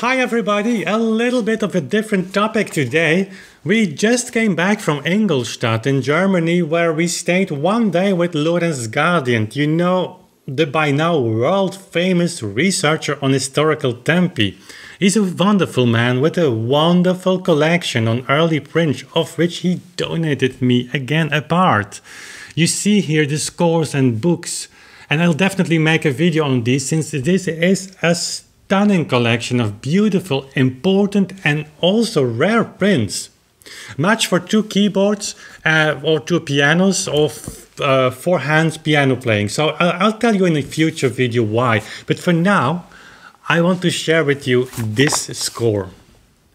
Hi everybody, a little bit of a different topic today. We just came back from Ingolstadt in Germany where we stayed one day with Lorenz Gadient, you know, the by now world famous researcher on historical tempi. He's a wonderful man with a wonderful collection on early prints of which he donated me again a part. You see here the scores and books and I'll definitely make a video on this since this is a stunning collection of beautiful, important and also rare prints. Match for two keyboards uh, or two pianos or uh, four hands piano playing. So I'll, I'll tell you in a future video why. But for now, I want to share with you this score.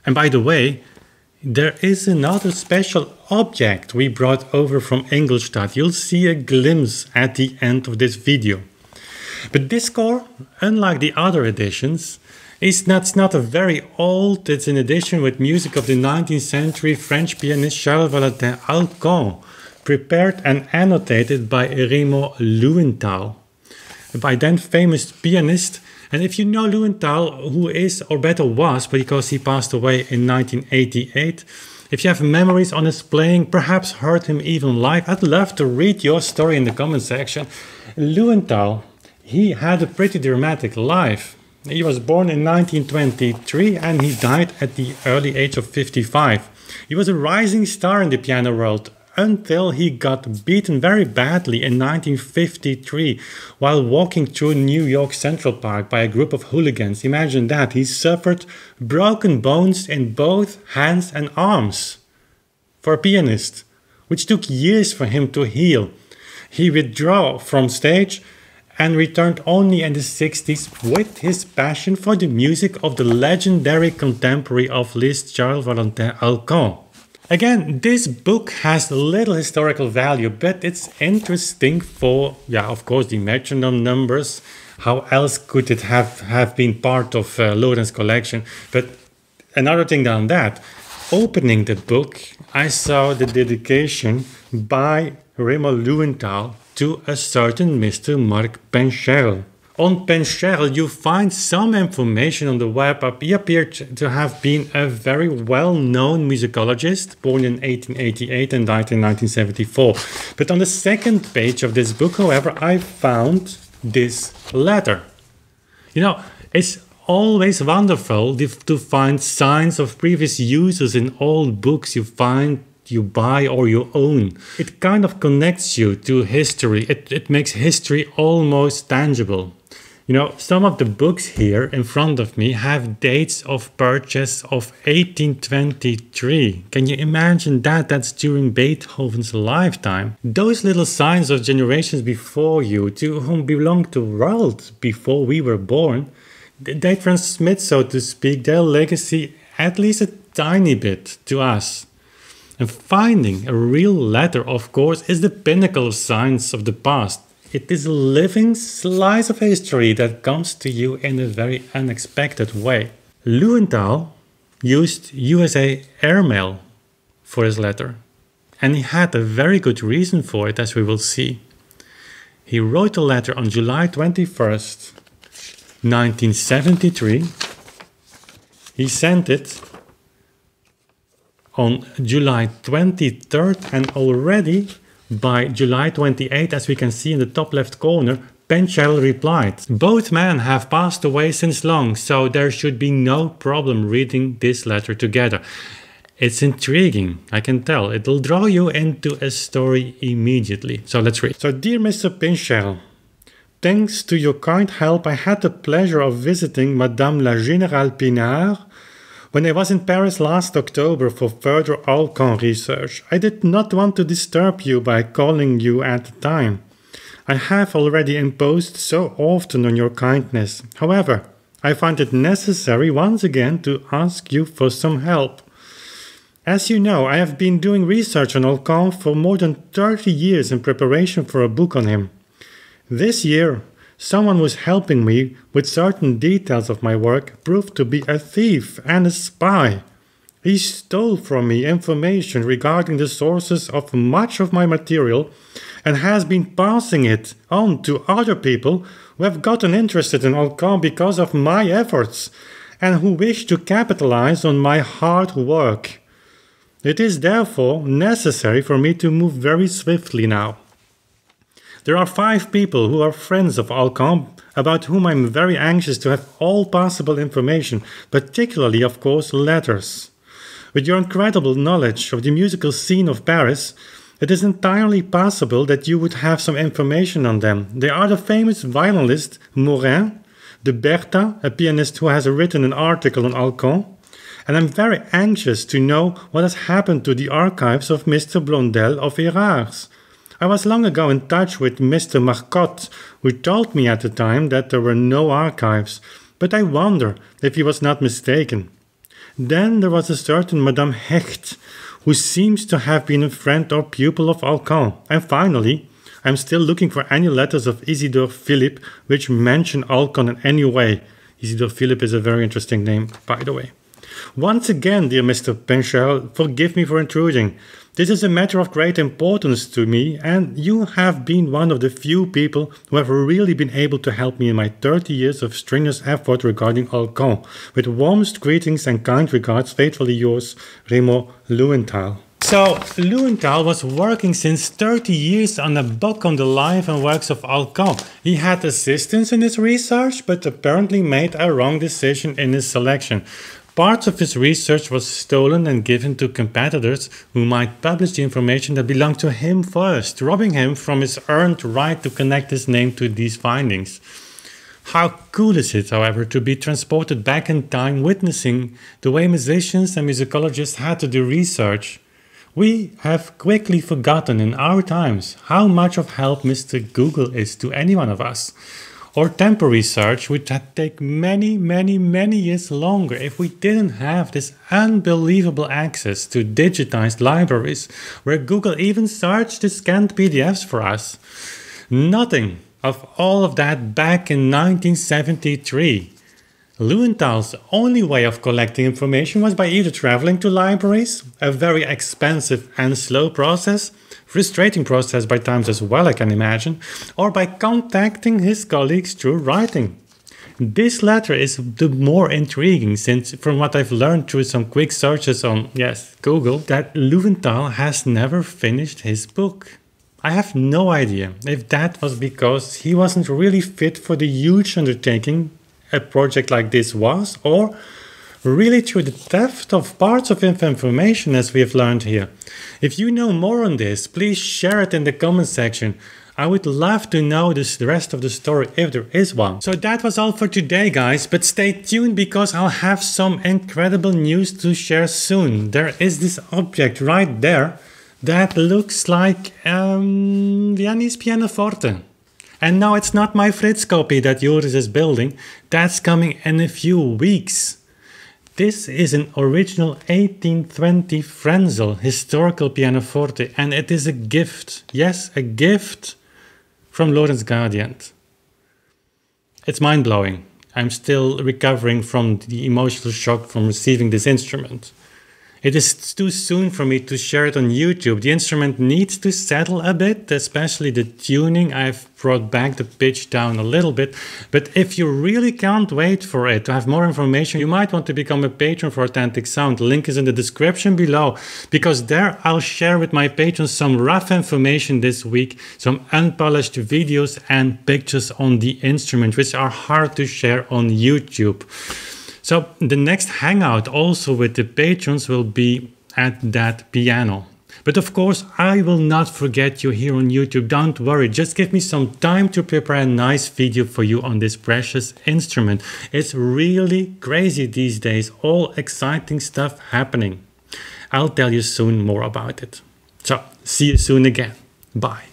And by the way, there is another special object we brought over from Ingolstadt. You'll see a glimpse at the end of this video. But this score, unlike the other editions, is not, not a very old, it's an edition with music of the 19th century French pianist Charles Valentin Alkan, prepared and annotated by Raymond Lewenthal, by then famous pianist. And if you know Lewenthal, who is, or better was, because he passed away in 1988, if you have memories on his playing, perhaps heard him even live, I'd love to read your story in the comment section. Lewenthal he had a pretty dramatic life. He was born in 1923 and he died at the early age of 55. He was a rising star in the piano world until he got beaten very badly in 1953 while walking through New York Central Park by a group of hooligans. Imagine that. He suffered broken bones in both hands and arms. For a pianist, which took years for him to heal. He withdrew from stage and returned only in the 60s with his passion for the music of the legendary contemporary of Liszt Charles Valentin Alkan. Again, this book has little historical value, but it's interesting for, yeah, of course, the metronome numbers. How else could it have, have been part of uh, collection? But another thing than that, opening the book, I saw the dedication by Raymond Lewenthal to a certain Mr. Marc Pincherle. On Pincherle, you find some information on the web. Uh, he appeared to have been a very well known musicologist, born in 1888 and died in 1974. But on the second page of this book, however, I found this letter. You know, it's always wonderful to find signs of previous users in old books. You find you buy or you own. It kind of connects you to history. It, it makes history almost tangible. You know, some of the books here in front of me have dates of purchase of 1823. Can you imagine that? That's during Beethoven's lifetime. Those little signs of generations before you, to whom belonged the world before we were born, they transmit, so to speak, their legacy at least a tiny bit to us. And finding a real letter, of course, is the pinnacle of science of the past. It is a living slice of history that comes to you in a very unexpected way. Lewenthal used USA airmail for his letter, and he had a very good reason for it, as we will see. He wrote the letter on July 21st, 1973. He sent it on July 23rd and already by July 28, as we can see in the top left corner, Pincherle replied, Both men have passed away since long, so there should be no problem reading this letter together. It's intriguing, I can tell. It'll draw you into a story immediately. So let's read. So, dear Mr. Pincherle, thanks to your kind help, I had the pleasure of visiting Madame la Générale Pinard when I was in Paris last October for further Alkan research, I did not want to disturb you by calling you at the time. I have already imposed so often on your kindness. However, I find it necessary once again to ask you for some help. As you know, I have been doing research on Alkan for more than 30 years in preparation for a book on him. This year, Someone was helping me with certain details of my work proved to be a thief and a spy. He stole from me information regarding the sources of much of my material and has been passing it on to other people who have gotten interested in Alkan because of my efforts. and who wish to capitalize on my hard work. It is therefore necessary for me to move very swiftly now. There are five people who are friends of Alkan about whom I'm very anxious to have all possible information, particularly, of course, letters. With your incredible knowledge of the musical scene of Paris, it is entirely possible that you would have some information on them. They are the famous violinist Morin, the Bertha, a pianist who has written an article on Alkan, and I'm very anxious to know what has happened to the archives of Mr. Blondel of Erard's. I was long ago in touch with Mr. Marcotte, who told me at the time that there were no archives, but I wonder if he was not mistaken. Then there was a certain Madame Hecht, who seems to have been a friend or pupil of Alkan. And finally, I'm still looking for any letters of Isidor Philipp which mention Alkan in any way. Isidor Philipp is a very interesting name, by the way. Once again, dear Mr. Pincherle, forgive me for intruding. This is a matter of great importance to me, and you have been one of the few people who have really been able to help me in my 30 years of strenuous effort regarding Alkan. With warmest greetings and kind regards, faithfully yours, Remo Lewenthal. So, Lewenthal was working since 30 years on a book on the life and works of Alkan. He had assistance in his research, but apparently made a wrong decision in his selection. Parts of his research was stolen and given to competitors who might publish the information that belonged to him first, robbing him from his earned right to connect his name to these findings. How cool is it, however, to be transported back in time witnessing the way musicians and musicologists had to do research? We have quickly forgotten in our times how much of help Mr. Google is to any one of us or tempo research would take many, many, many years longer if we didn't have this unbelievable access to digitized libraries where Google even searched the scanned PDFs for us. Nothing of all of that back in 1973. Lewenthal's only way of collecting information was by either traveling to libraries, a very expensive and slow process, frustrating process by times as well, I can imagine, or by contacting his colleagues through writing. This latter is the more intriguing since, from what I've learned through some quick searches on, yes, Google, that Lewenthal has never finished his book. I have no idea if that was because he wasn't really fit for the huge undertaking a project like this was, or really through the theft of parts of information as we have learned here. If you know more on this, please share it in the comment section. I would love to know this, the rest of the story if there is one. So that was all for today guys, but stay tuned because I'll have some incredible news to share soon. There is this object right there that looks like um, Viennese pianoforte. And now it's not my Fritz copy that Joris is building, that's coming in a few weeks. This is an original 1820 Frenzel historical pianoforte and it is a gift. Yes, a gift from Lorenz Gadient. It's mind-blowing. I'm still recovering from the emotional shock from receiving this instrument. It is too soon for me to share it on YouTube. The instrument needs to settle a bit, especially the tuning. I've brought back the pitch down a little bit. But if you really can't wait for it to have more information, you might want to become a patron for Authentic Sound. Link is in the description below because there I'll share with my patrons some rough information this week, some unpolished videos and pictures on the instrument, which are hard to share on YouTube. So the next hangout also with the patrons will be at that piano. But of course, I will not forget you here on YouTube. Don't worry, just give me some time to prepare a nice video for you on this precious instrument. It's really crazy these days, all exciting stuff happening. I'll tell you soon more about it. So, see you soon again. Bye.